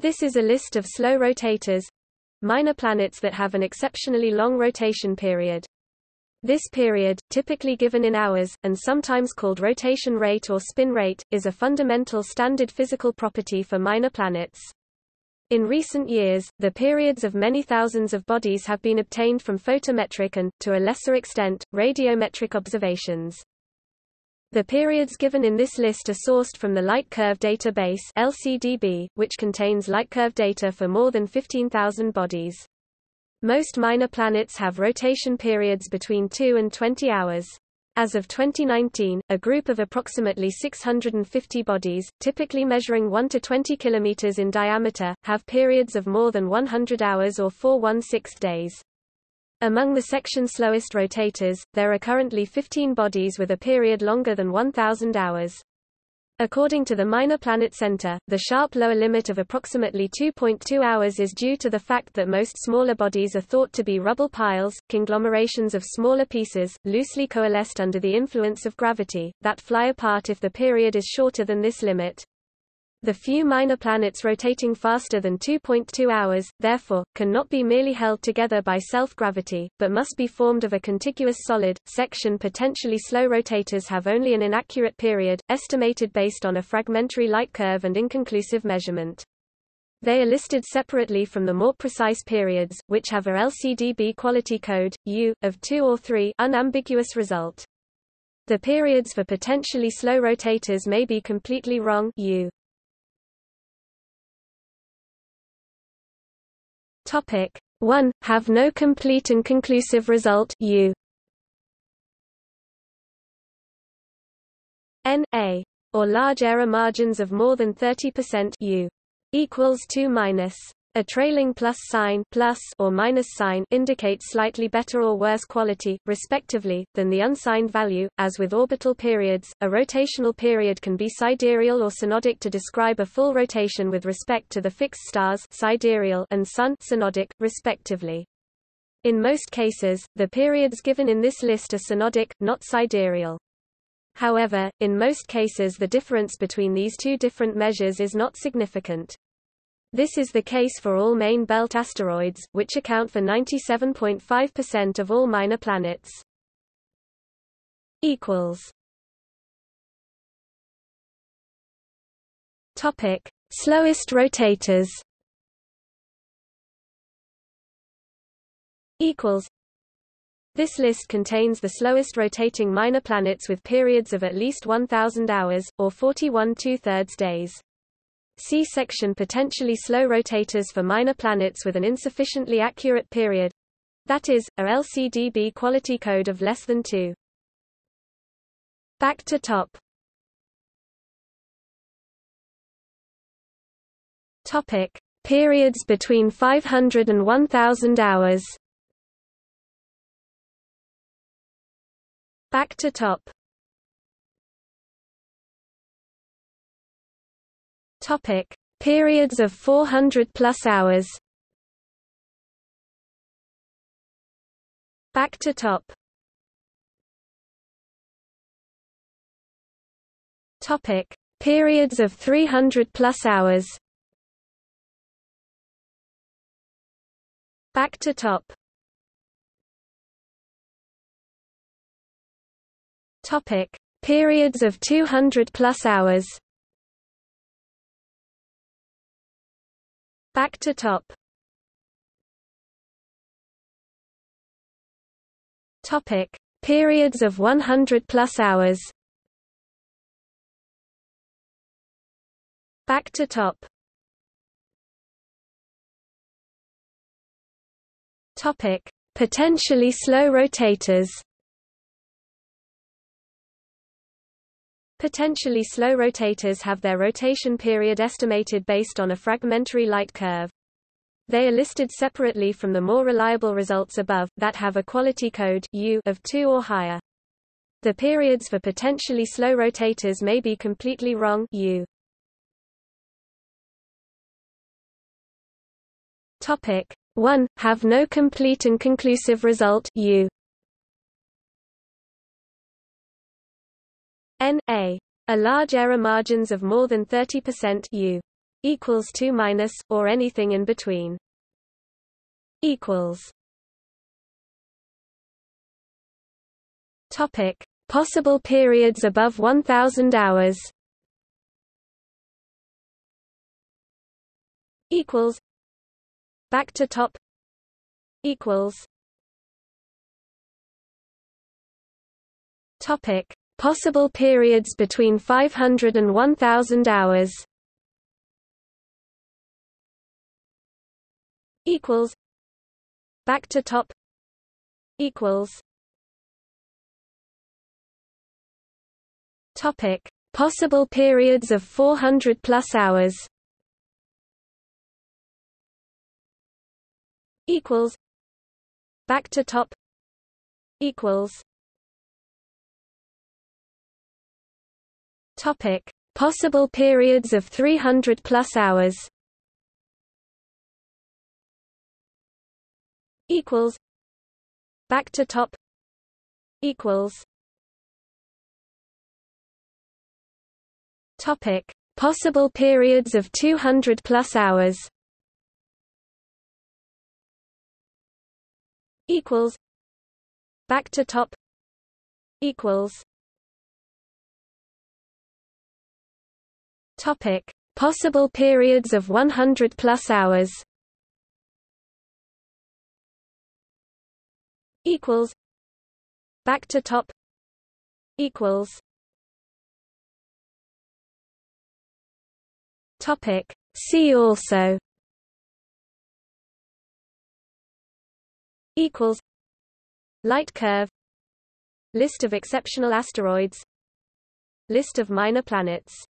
This is a list of slow rotators minor planets that have an exceptionally long rotation period. This period, typically given in hours, and sometimes called rotation rate or spin rate, is a fundamental standard physical property for minor planets. In recent years, the periods of many thousands of bodies have been obtained from photometric and, to a lesser extent, radiometric observations. The periods given in this list are sourced from the Light Curve Database LCDB, which contains light curve data for more than 15,000 bodies. Most minor planets have rotation periods between 2 and 20 hours. As of 2019, a group of approximately 650 bodies, typically measuring 1 to 20 kilometers in diameter, have periods of more than 100 hours or 416 days. Among the section's slowest rotators, there are currently 15 bodies with a period longer than 1,000 hours. According to the Minor Planet Center, the sharp lower limit of approximately 2.2 hours is due to the fact that most smaller bodies are thought to be rubble piles, conglomerations of smaller pieces, loosely coalesced under the influence of gravity, that fly apart if the period is shorter than this limit. The few minor planets rotating faster than 2.2 hours, therefore, cannot be merely held together by self-gravity, but must be formed of a contiguous solid. Section potentially slow rotators have only an inaccurate period, estimated based on a fragmentary light curve and inconclusive measurement. They are listed separately from the more precise periods, which have a LCDB quality code, U, of 2 or 3 unambiguous result. The periods for potentially slow rotators may be completely wrong U. Topic. 1. Have no complete and conclusive result. U. N. A. Or large error margins of more than 30% U. equals 2 minus a trailing plus sign plus or minus sign indicates slightly better or worse quality, respectively, than the unsigned value. As with orbital periods, a rotational period can be sidereal or synodic to describe a full rotation with respect to the fixed stars sidereal and Sun synodic, respectively. In most cases, the periods given in this list are synodic, not sidereal. However, in most cases the difference between these two different measures is not significant. This is the case for all main belt asteroids, which account for 97.5% of all minor planets. equals Topic: Slowest rotators. Equals. This list contains the slowest rotating minor planets with periods of at least 1,000 hours, or 41 two-thirds days. See section potentially slow rotators for minor planets with an insufficiently accurate period. That is, a LCDB quality code of less than 2. Back to top. Topic: Periods between 500 and 1000 hours. Back to top. Topic: Periods of 400 plus hours. Back to top. Topic: Periods of 300 plus hours. Back to top. Topic: Periods of 200 plus hours. Back to top. Topic: Periods of 100 plus hours. Back to top. Topic: Potentially slow rotators. Potentially slow rotators have their rotation period estimated based on a fragmentary light curve. They are listed separately from the more reliable results above, that have a quality code U of 2 or higher. The periods for potentially slow rotators may be completely wrong U. Topic 1. Have no complete and conclusive result U. N A. Large error margins of more than 30% U. equals 2 minus or anything in between. Equals. Topic. Possible periods above 1000 hours. Equals. Back to top. Equals. Topic possible periods between 500 and 1000 hours. Equals back to top equals topic possible periods of 400 plus hours equals back to top equals topic. Possible periods of 300 plus hours. Equals. Back to top. Equals. Topic. Possible periods of 200 plus hours. Equals. Back to top. Equals topic. Possible periods of 100 plus hours. Equals. Back to top. Equals. Topic. See also. Equals. Light curve. List of exceptional asteroids. List of minor planets